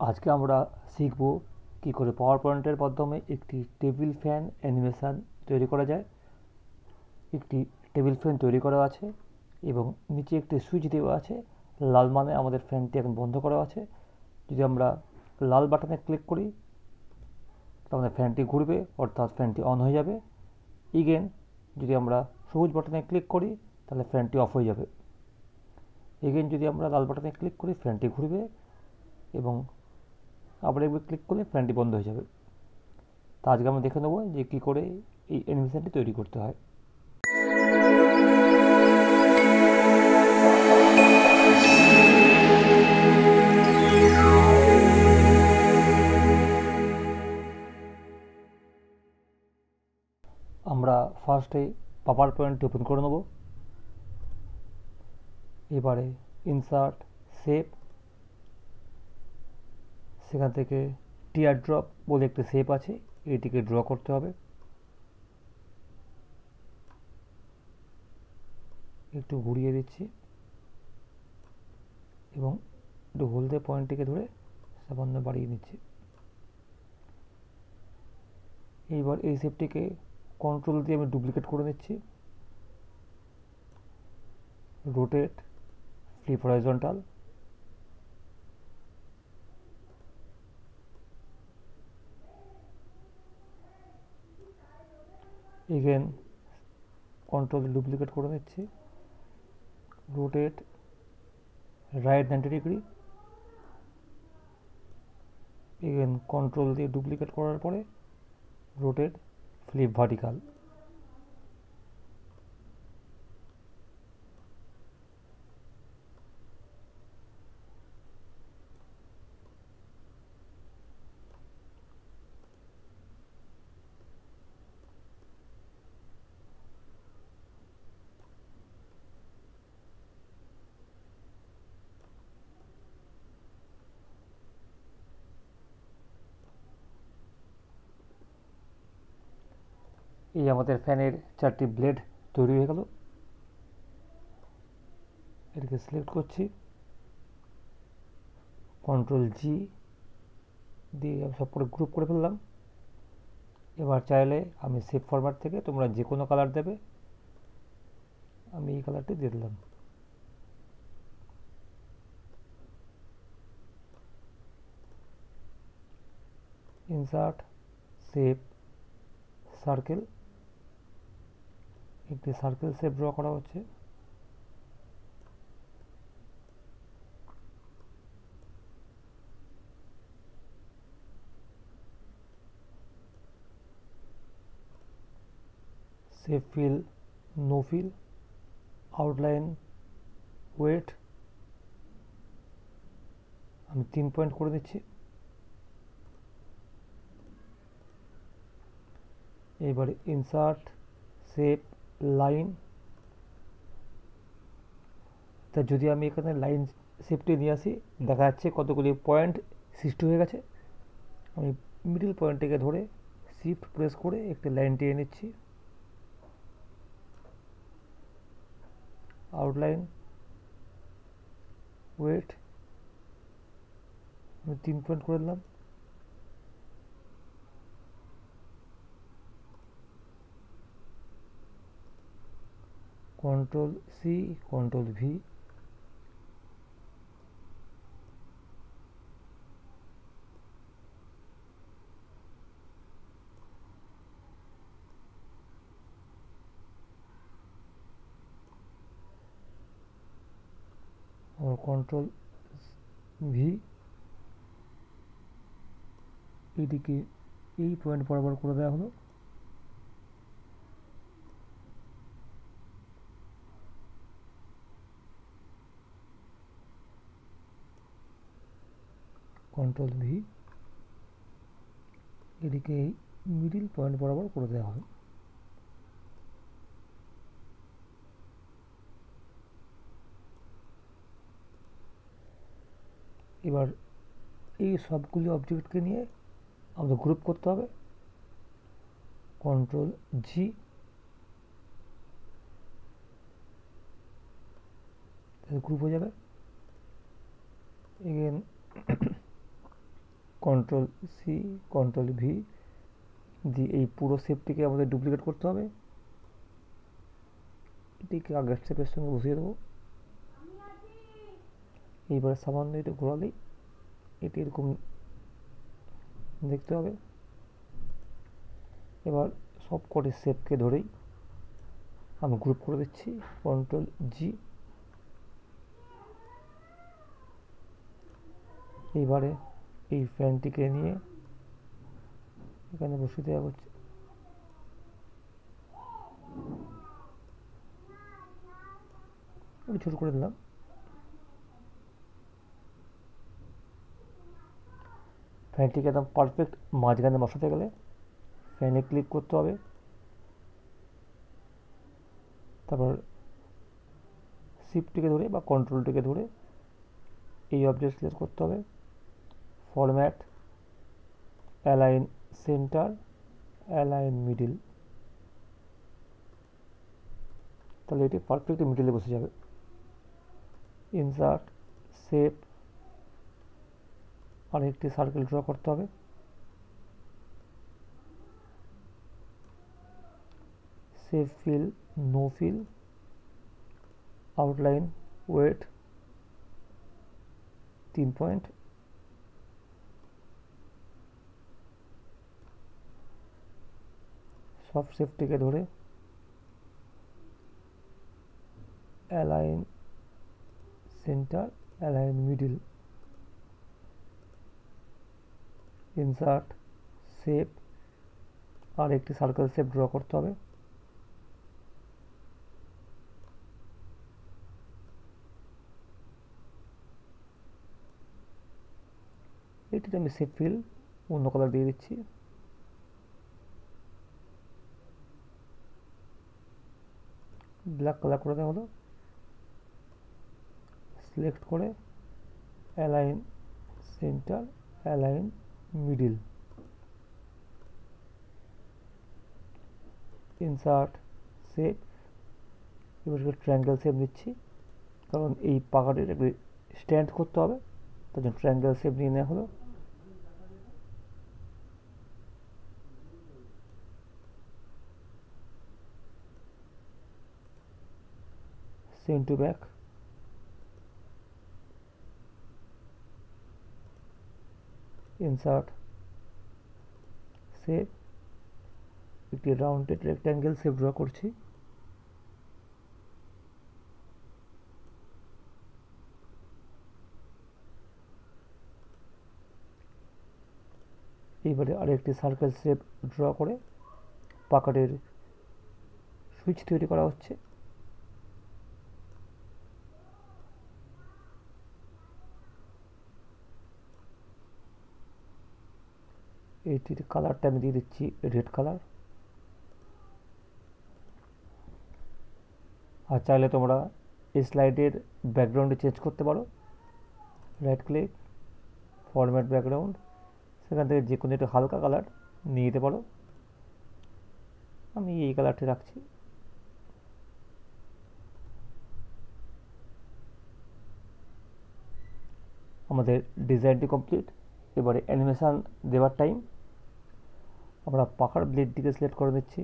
আজকে আমরা শিখব কী করে পাওয়ার পয়েন্টের মাধ্যমে একটি টেবিল ফ্যান অ্যানিমেশান তৈরি করা যায়। একটি টেবিল ফ্যান তৈরি করা আছে এবং নিচে একটি সুইচ দেওয়া আছে। লাল মানে আমাদের ফ্যানটি এখন বন্ধ করা আছে। যদি আমরা লাল বাটনে ক্লিক করি, তাহলে ফ্যানটি ঘুরবে, অর্থাৎ ফ্যানটি অন হয়ে যাবে। ইগেন যদি আমরা সবুজ বাটনে ক্লিক করি, তাহলে ফ্যানটি অফ হয়ে যাবে। এগেন যদি আমরা লাল বাটনে ক্লিক করি, ফ্যানটি ঘুরবে এবং আবার একবার ক্লিক করলে ফ্যানটি বন্ধ হয়ে যাবে। তা আজকে আমরা দেখে নেব যে কী করে এই অ্যানিমেশানটি তৈরি করতে হয়। আমরা ফার্স্টে পাওয়ার পয়েন্টটি ওপেন করে নেব। এবারে ইনসার্ট সেভ সেখান থেকে টিয়ার ড্রপ বলে একটি শেপ আছে, এটিকে ড্র করতে হবে। একটু ঘুরিয়ে দিচ্ছি। এবং একটু হলদে পয়েন্টটিকে ধরে সামান্য বাড়িয়ে নিচ্ছি। এইবার এই শেপটিকে কন্ট্রোল দিয়ে আমি ডুপ্লিকেট করে নিচ্ছি। Rotate flip horizontal again control duplicate করে নিচ্ছি rotate right ninety degree even control দিয়ে ডুপ্লিকেট করার পরে রোটেট ফ্লিপ ভার্টিকাল এই আমাদের ফ্যানের চারটি ব্লেড তৈরি হয়ে গেল। এটাকে সিলেক্ট করছি। কন্ট্রোল জি দিয়ে আমি সব করে গ্রুপ করে ফেললাম। এবার চাইলে আমি সেভ ফরম্যাট থেকে তোমরা যে কোনো কালার দেবে, আমি এই কালারটি দিয়ে দিলাম। Insert, shape, circle. একটি সার্কেল শেপ ড্র করা হচ্ছে। Shape fill no fill outline weight আমি তিন পয়েন্ট করে দিচ্ছি। এবারে ইনসার্ট সেভ লাইন। তা যদি আমি এখানে লাইন সেফটি নিয়ে আসি, দেখা যাচ্ছে কতগুলি পয়েন্ট সৃষ্টি হয়ে গেছে। আমি মিডিল পয়েন্টটিকে ধরে শিফট প্রেস করে একটি লাইন টেনে নিচ্ছি। আউটলাইন ওয়েট আমি তিন পয়েন্ট করে দিলাম। Control C control V control V এটিকে এই পয়েন্ট বরাবর করে দেওয়া হলো। কন্ট্রোল ভি এটিকে এই মিডিল পয়েন্ট বরাবর করে দেওয়া হয়। এবার এই সবগুলি অবজেক্টকে নিয়ে আমাদের গ্রুপ করতে হবে। কন্ট্রোল জি গ্রুপ হয়ে যাবে। Again control C control V দিয়ে এই পুরো শেপটিকে আমাদের ডুপ্লিকেট করতে হবে। এটিকে আগের শেপের সঙ্গে বসিয়ে দেবো। এইবারে সামান্য এটা ঘোরালেই এটি এরকম দেখতে হবে। এবার সব কটি শেপকে ধরেই আমি গ্রুপ করে দিচ্ছি। কন্ট্রোল জি এইবারে এই ফ্যানটিকে নিয়ে এখানে বসিয়ে দেওয়া হচ্ছে। ছোট করে দিলাম। ফ্যানটিকে একদম পারফেক্ট মাঝখানে বসাতে গেলে ফ্যানে ক্লিক করতে হবে। তারপর শিফটটিকে ধরে বা কন্ট্রোলটিকে ধরে এই অবজেক্ট সিলেক্ট করতে হবে। Format align centre align middle তাহলে এটি পারফেক্ট মিডিলে বসে যাবে। ইনসার্ট সেপ আর একটি সার্কেল ড্র করতে হবে। Shape fill no fill outline weight তিন পয়েন্ট সব সেফটিকে ধরে align centre align middle insert shape আর একটি সার্কেল শেপ ড্র করতে হবে। এটিতে আমি শেপ ফিল অন্য কালার দিয়ে দিচ্ছি। ব্ল্যাক কালার করে দেওয়া হলো। সিলেক্ট করে align centre align middle insert shape এবার ট্রায়াঙ্গেল শেপ নিচ্ছি, কারণ এই পাকাটির একটু স্ট্যান্ড করতে হবে। তার জন্য ট্রায়াঙ্গেল শেপ নিয়ে নেওয়া হলো। Send to back. Insert. Save একটি রাউন্ডেড রেক্ট্যাঙ্গেল শেপ ড্র করছি। এইবারে আরেকটি সার্কেল শেপ ড্র করে পাকারের সুইচ তৈরি করা হচ্ছে। এইটির কালারটা আমি দিয়ে দিচ্ছি রেড কালার আর চাইলে তোমরা এই স্লাইডের ব্যাকগ্রাউন্ডে চেঞ্জ করতে পারো। রাইট ক্লিক ফরম্যাট ব্যাকগ্রাউন্ড সেখান থেকে যে কোনো একটু হালকা কালার নিয়ে যেতে পারো। আমি এই কালারটি রাখছি। আমাদের ডিজাইনটি কমপ্লিট এবারে অ্যানিমেশান দেওয়ার টাইম আমরা পাখার ব্লেড দিকে সিলেক্ট করে নিচ্ছি।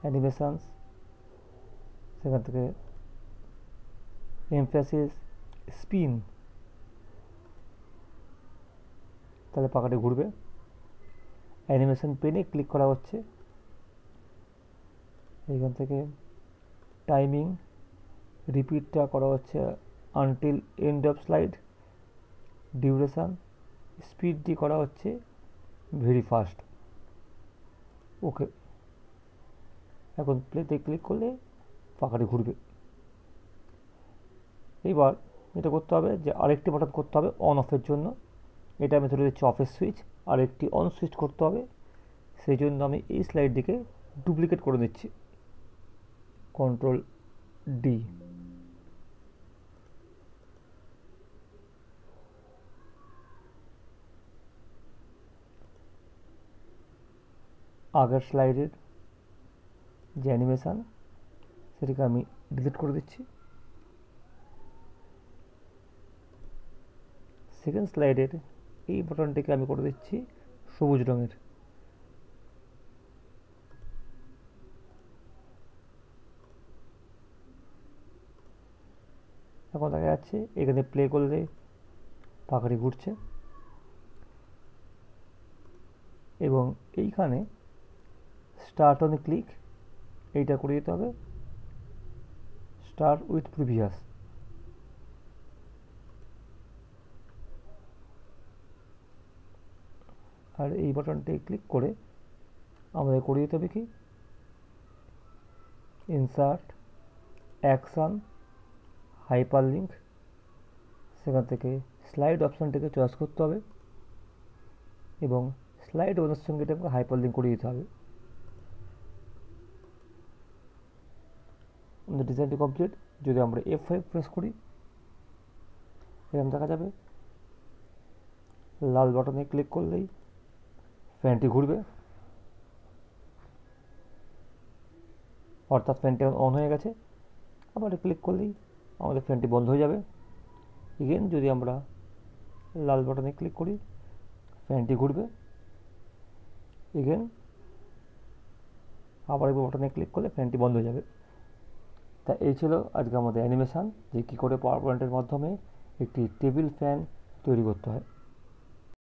অ্যানিমেশানস সেখান থেকে এমফ্যাসিস স্পিন তাহলে পাখাটি ঘুরবে। অ্যানিমেশন পেনে ক্লিক করা হচ্ছে। এইখান থেকে টাইমিং রিপিটটা করা হচ্ছে until end of slide duration স্পিডটি করা হচ্ছে। ভেরি ফাস্ট ওকে এখন প্লেতে ক্লিক করলে পাখাটি ঘুরবে। এইবার এটা করতে হবে যে আরেকটি বাটন করতে হবে অন অফের জন্য। এটা আমি ধরে দিচ্ছি অফের সুইচ আর একটি অন সুইচ করতে হবে। সেই জন্য আমি এই স্লাইডটিকে ডুপ্লিকেট করে দিচ্ছি কন্ট্রোল ডি আগের স্লাইডের যে অ্যানিমেশান, সেটিকে আমি ডিলিট করে দিচ্ছি। সেকেন্ড স্লাইডের এই বাটনটিকে আমি করে দিচ্ছি সবুজ রঙের। এখন দেখা যাচ্ছে এখানে প্লে করলে পাখাটি ঘুরছে। এবং এইখানে স্টার্ট অন ক্লিক এইটা করে দিতে হবে। স্টার্ট উইথ প্রিভিয়াস আর এই বাটনটি ক্লিক করে আমাদের করে দিতে হবে কি? ইনসার্ট অ্যাকশান হাইপার লিঙ্ক সেখান থেকে স্লাইড অপশানটিকে চয়েস করতে হবে এবং স্লাইড ওনার সঙ্গে এটাকে হাইপার লিঙ্ক করে দিতে হবে। আমাদের ডিজাইনটি কমপ্লিট যদি আমরা এফ ফাইভ প্রেস করি, এরকম দেখা যাবে। লাল বাটনে ক্লিক করলেই ফ্যানটি ঘুরবে। অর্থাৎ ফ্যানটি অন হয়ে গেছে। আবার ক্লিক করলেই আমাদের ফ্যানটি বন্ধ হয়ে যাবে। ইগেন যদি আমরা লাল বাটনে ক্লিক করি ফ্যানটি ঘুরবে। ইগেন আবার একবার বাটনে ক্লিক করলে ফ্যানটি বন্ধ হয়ে যাবে। তা এই ছিল আজকে আমাদের অ্যানিমেশান যে কী করে পাওয়ার পয়েন্টের মাধ্যমে একটি টেবিল ফ্যান তৈরি করতে হয়।